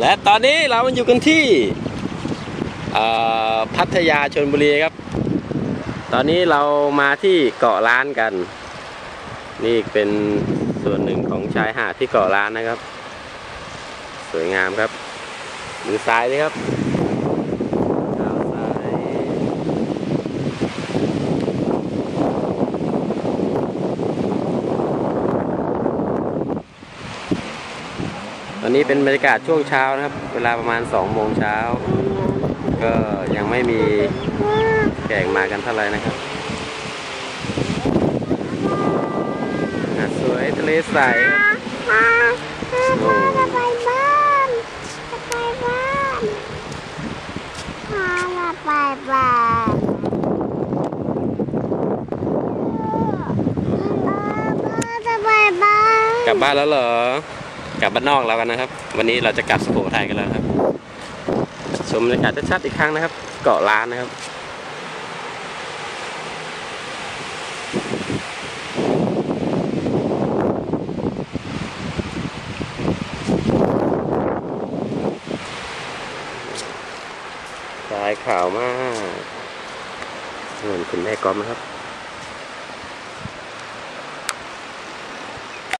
และตอนนี้เรามันอยู่กันที่พัทยาชนบุรีครับ ตอนนี้เรามาที่เกาะล้านกัน นี่เป็นส่วนหนึ่งของชายหาดที่เกาะล้านนะครับ สวยงามครับมือซ้ายเลยครับเท้าซ้ายต อนนี้เป็นบรรยากาศช่วงเช้านะครับ เวลาประมาณ2โมงเช้า ก็ยังไม่มีแขกมากันเท่าไหร่นะครับหาดสวยทะเลใสครับมามาจะไปบ้านจะไปบ้านมาจะไปบ้านมาจะไปบ้านกลับบ้านแล้วเหรอ กลับบ้านนอกแล้วกันนะครับ วันนี้เราจะกลับสุโขทัยกันแล้วครับ ชมบรรยากาศชัดๆอีกครั้งนะครับ เกาะล้านนะครับสายขาวมากเหมือนคุณแม่ก๊อฟนะครับ